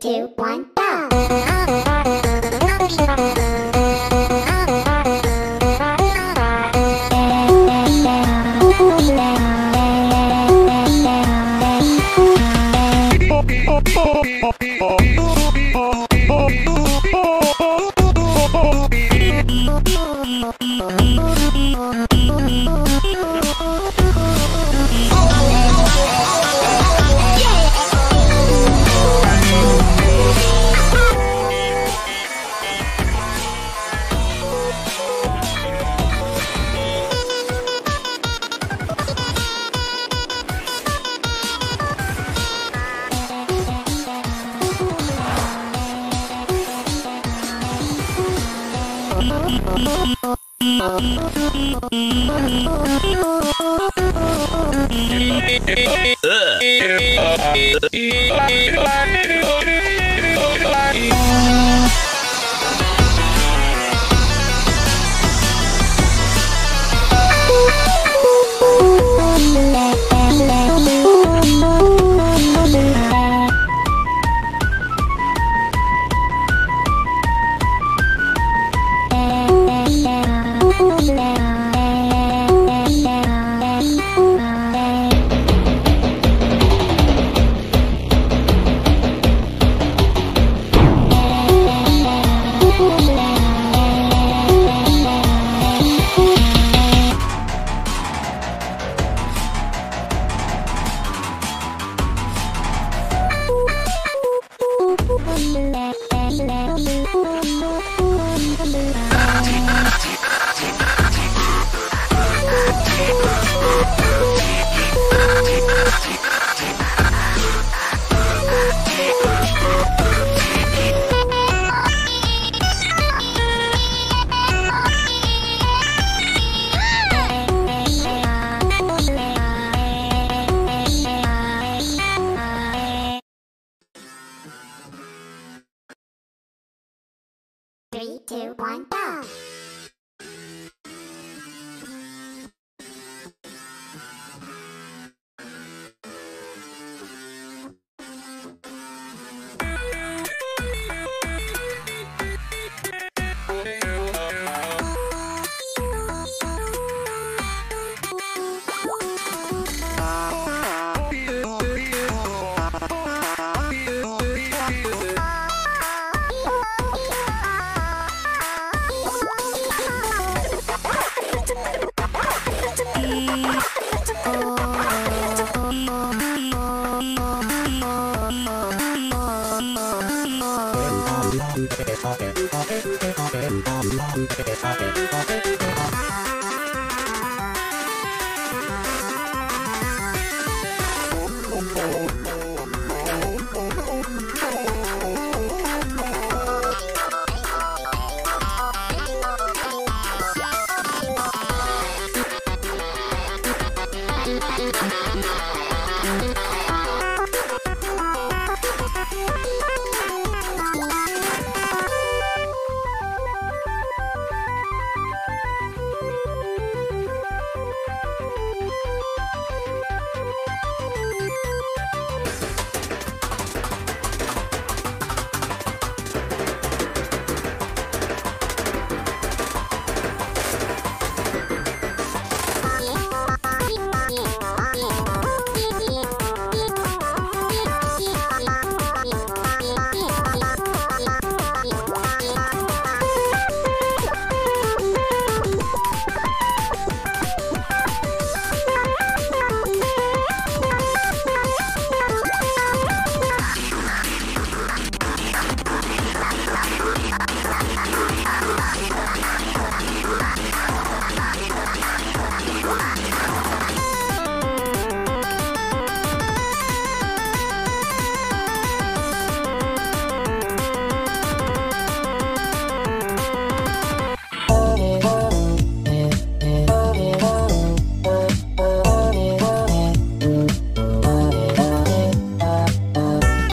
two, one, go! Three, two, one, go! 風、風、風、風、風、風、風、